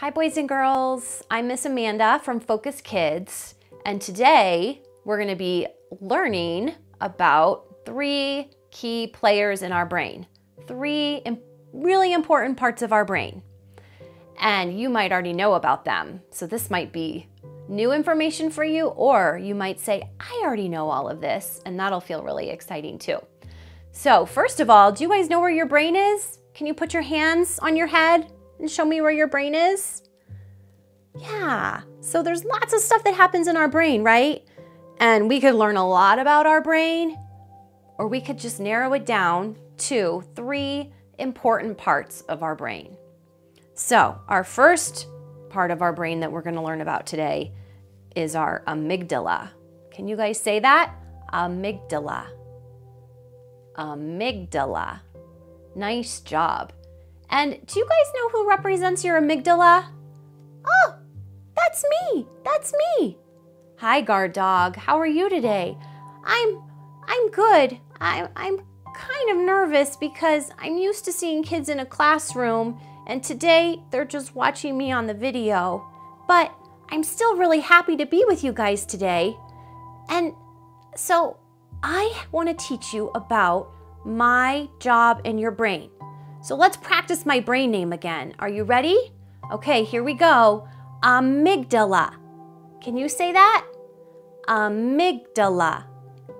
Hi, boys and girls. I'm Miss Amanda from FocusedKids, and today we're going to be learning about three key players in our brain, three really important parts of our brain. And you might already know about them, so this might be new information for you, or you might say, I already know all of this, and that'll feel really exciting too. So, first of all, do you guys know where your brain is? Can you put your hands on your head and show me where your brain is? Yeah, so there's lots of stuff that happens in our brain, right? And we could learn a lot about our brain, or we could just narrow it down to three important parts of our brain. So, our first part of our brain that we're going to learn about today is our amygdala. Can you guys say that? Amygdala. Amygdala. Nice job. And do you guys know who represents your amygdala? Oh, that's me. That's me. Hi, guard dog. How are you today? I'm I'm good. I, I'm kind of nervous because I'm used to seeing kids in a classroom and today they're just watching me on the video. But I'm still really happy to be with you guys today. And so I want to teach you about my job in your brain. So let's practice my brain name again. Are you ready? Okay, here we go. Amygdala. Can you say that? Amygdala.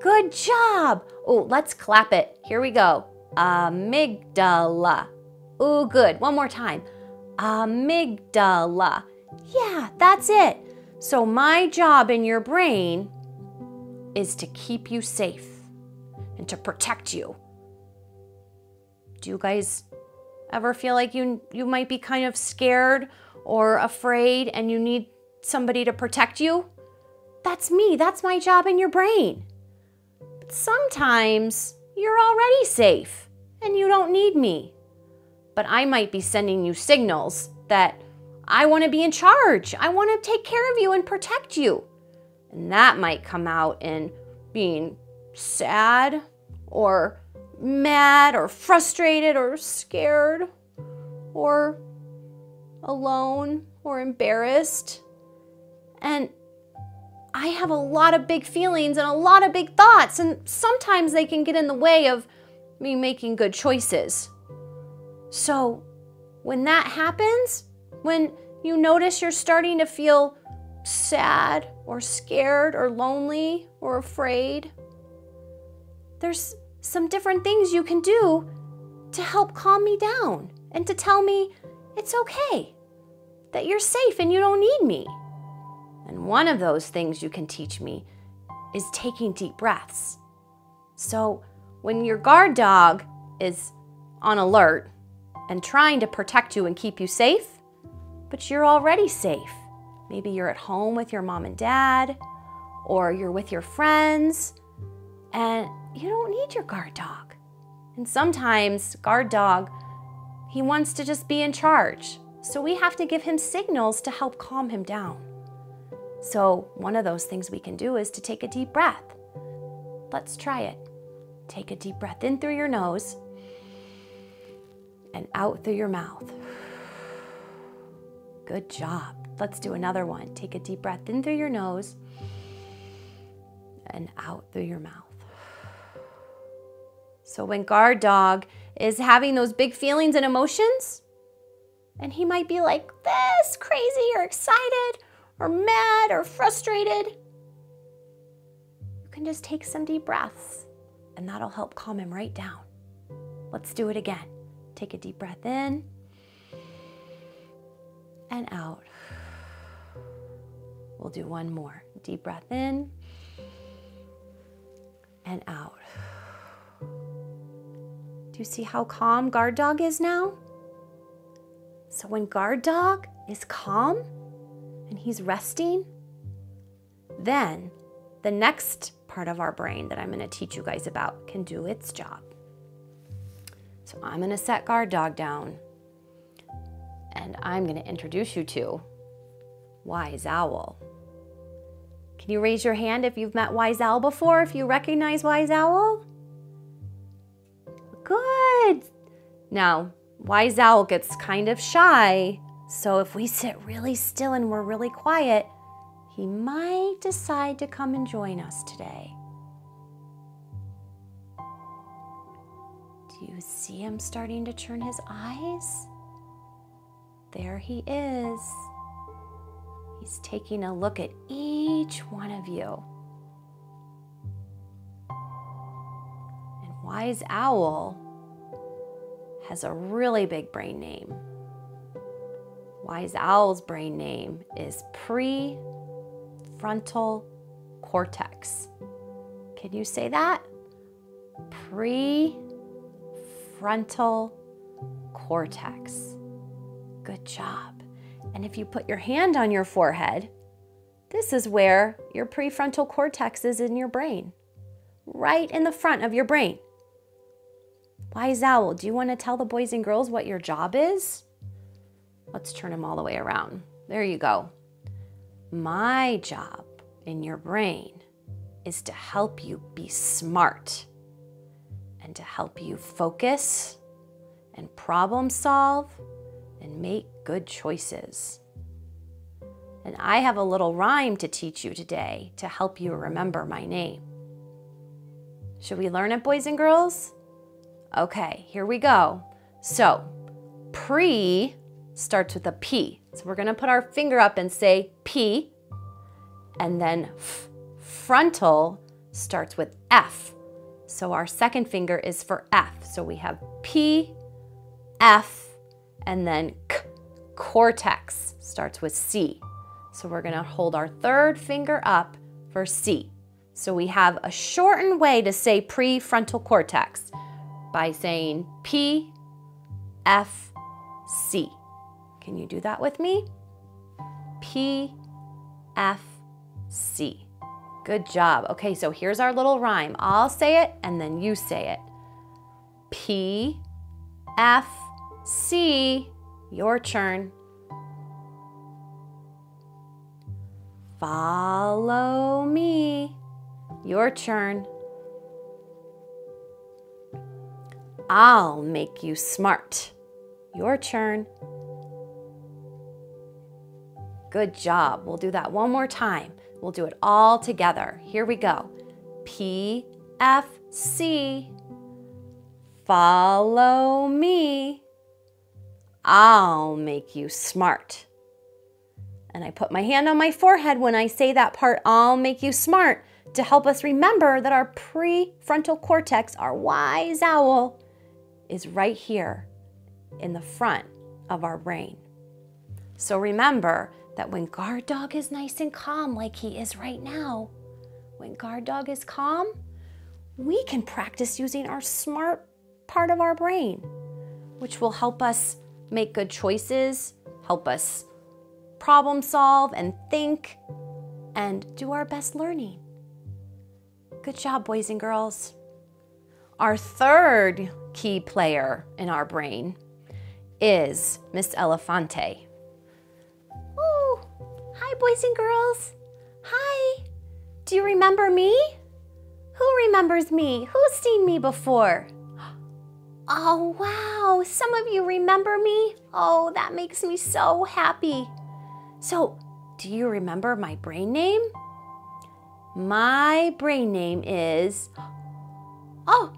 Good job. Oh, let's clap it. Here we go. Amygdala. Oh, good. One more time. Amygdala. Yeah, that's it. So my job in your brain is to keep you safe and to protect you. Do you guys Ever feel like you, you might be kind of scared or afraid and you need somebody to protect you? That's me. That's my job in your brain. But sometimes you're already safe and you don't need me. But I might be sending you signals that I want to be in charge. I want to take care of you and protect you. And that might come out in being sad or mad or frustrated or scared or alone or embarrassed. And I have a lot of big feelings and a lot of big thoughts, and sometimes they can get in the way of me making good choices. So, when that happens, when you notice you're starting to feel sad or scared or lonely or afraid, there's some different things you can do to help calm me down and to tell me it's okay, that you're safe and you don't need me. And one of those things you can teach me is taking deep breaths. So when your guard dog is on alert and trying to protect you and keep you safe, but you're already safe. Maybe you're at home with your mom and dad, or you're with your friends, and you don't need your guard dog. And sometimes, guard dog, he wants to just be in charge. So we have to give him signals to help calm him down. So, one of those things we can do is to take a deep breath. Let's try it. Take a deep breath in through your nose and out through your mouth. Good job. Let's do another one. Take a deep breath in through your nose and out through your mouth. So when guard dog is having those big feelings and emotions, and he might be like this, crazy or excited or mad or frustrated, you can just take some deep breaths and that'll help calm him right down. Let's do it again. Take a deep breath in and out. We'll do one more. Deep breath in and out. Do you see how calm guard dog is now? So when guard dog is calm and he's resting, then the next part of our brain that I'm going to teach you guys about can do its job. So I'm going to set guard dog down and I'm going to introduce you to Wise Owl. Can you raise your hand if you've met Wise Owl before, if you recognize Wise Owl? Now, Wise Owl gets kind of shy So if we sit really still and we're really quiet, he might decide to come and join us today. Do you see him starting to turn his eyes? There he is. He's taking a look at each one of you. And Wise Owl has a really big brain name. Wise Owl's brain name is prefrontal cortex. Can you say that? Prefrontal cortex. Good job. And if you put your hand on your forehead, this is where your prefrontal cortex is in your brain, right in the front of your brain. Wise Owl, do you want to tell the boys and girls what your job is? Let's turn them all the way around. There you go. My job in your brain is to help you be smart and to help you focus and problem solve and make good choices. And I have a little rhyme to teach you today to help you remember my name. Should we learn it, boys and girls? Okay, here we go. So, pre starts with a P. So we're going to put our finger up and say P. And then frontal starts with F. So our second finger is for F. So we have P, F, and then K. Cortex starts with C. So we're going to hold our third finger up for C. So we have a shortened way to say prefrontal cortex by saying P, F, C. Can you do that with me? P, F, C. Good job. Okay, so here's our little rhyme. I'll say it and then you say it. P, F, C. Your turn. Follow me. Your turn. I'll make you smart. Your turn. Good job. We'll do that one more time. We'll do it all together. Here we go. P, F, C. Follow me. I'll make you smart. And I put my hand on my forehead when I say that part, I'll make you smart, to help us remember that our prefrontal cortex, our wise owl, is right here in the front of our brain. So remember that when guard dog is nice and calm, like he is right now, when guard dog is calm, we can practice using our smart part of our brain, which will help us make good choices, help us problem solve and think, and do our best learning. Good job, boys and girls. Our third key player in our brain is Miss Elefante. Oh, hi, boys and girls. Hi. Do you remember me? Who remembers me? Who's seen me before? Oh, wow. Some of you remember me? Oh, that makes me so happy. So, do you remember my brain name? My brain name is. Oh,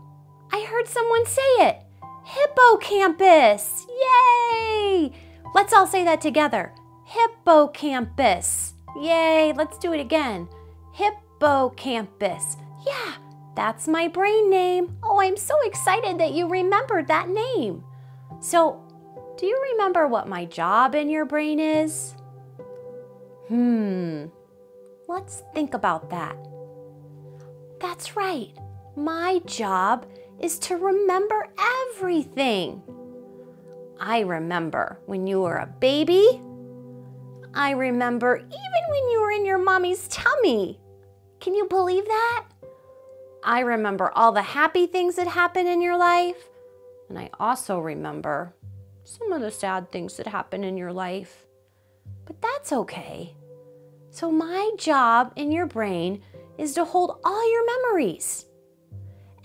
I heard someone say it. Hippocampus. Yay! Let's all say that together. Hippocampus. Yay! Let's do it again. Hippocampus. Yeah, that's my brain name. Oh, I'm so excited that you remembered that name. So, do you remember what my job in your brain is? Hmm, let's think about that. That's right. My job is to remember everything. I remember when you were a baby. I remember even when you were in your mommy's tummy. Can you believe that? I remember all the happy things that happen in your life. And I also remember some of the sad things that happen in your life. But that's okay. So, my job in your brain is to hold all your memories.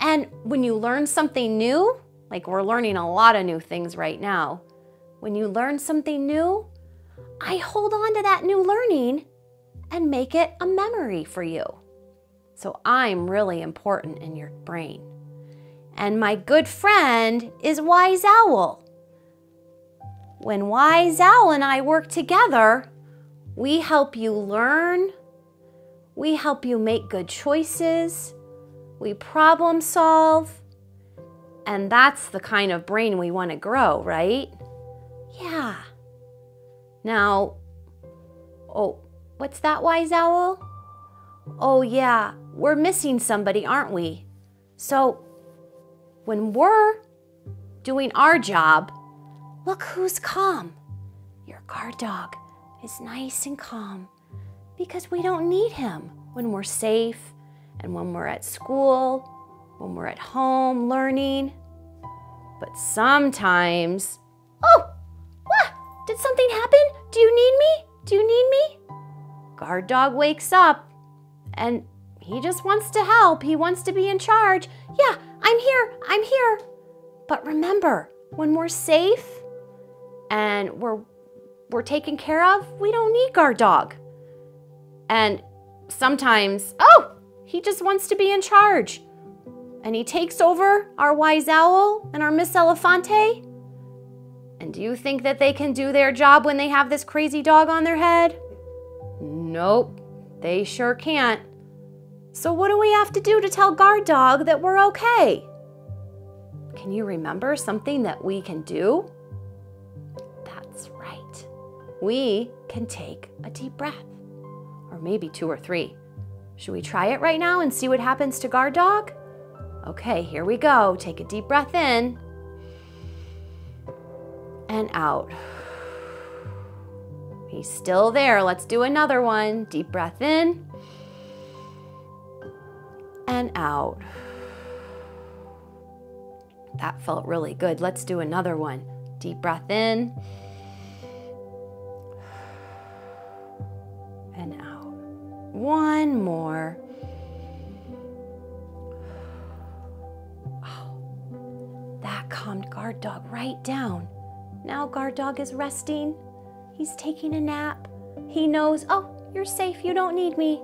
And when you learn something new, like we're learning a lot of new things right now, when you learn something new, I hold on to that new learning and make it a memory for you. So I'm really important in your brain. And my good friend is Wise Owl. When Wise Owl and I work together, we help you learn, we help you make good choices, we problem solve, and that's the kind of brain we want to grow, right? Yeah. Now, oh, what's that, Wise Owl? Oh, yeah, we're missing somebody, aren't we? So, when we're doing our job, look who's calm. Your guard dog is nice and calm because we don't need him when we're safe and when we're at school, when we're at home learning. But sometimes, oh, what? Did something happen? Do you need me? Do you need me? Guard dog wakes up and he just wants to help. He wants to be in charge. Yeah, I'm here. I'm here. But remember, when we're safe and we're we're taken care of, we don't need guard dog. And sometimes, oh, he just wants to be in charge. And he takes over our wise owl and our Miss Elefante. And do you think that they can do their job when they have this crazy dog on their head? Nope, they sure can't. So, what do we have to do to tell Guard Dog that we're okay? Can you remember something that we can do? That's right. We can take a deep breath, or maybe two or three. Should we try it right now and see what happens to Guard Dog? Okay, here we go. Take a deep breath in and out. He's still there. Let's do another one. Deep breath in and out. That felt really good. Let's do another one. Deep breath in One more. Oh, that calmed guard dog right down. Now guard dog is resting. He's taking a nap. He knows, oh, you're safe. You don't need me.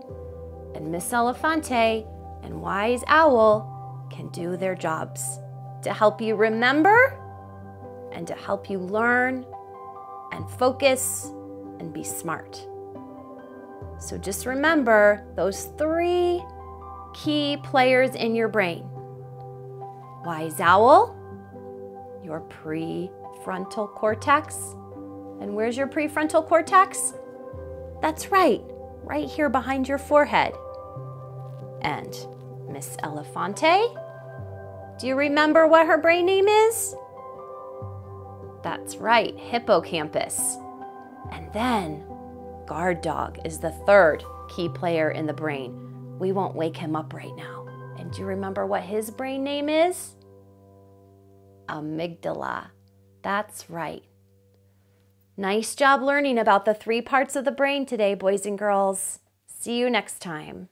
And Miss Elefante and Wise Owl can do their jobs to help you remember and to help you learn and focus and be smart. So just remember those three key players in your brain. Wise Owl, your prefrontal cortex. And where's your prefrontal cortex? That's right, right here behind your forehead. And Miss Elefante, do you remember what her brain name is? That's right, hippocampus. And then guard dog is the third key player in the brain. We won't wake him up right now. And do you remember what his brain name is? Amygdala. That's right. Nice job learning about the three parts of the brain today, boys and girls. See you next time.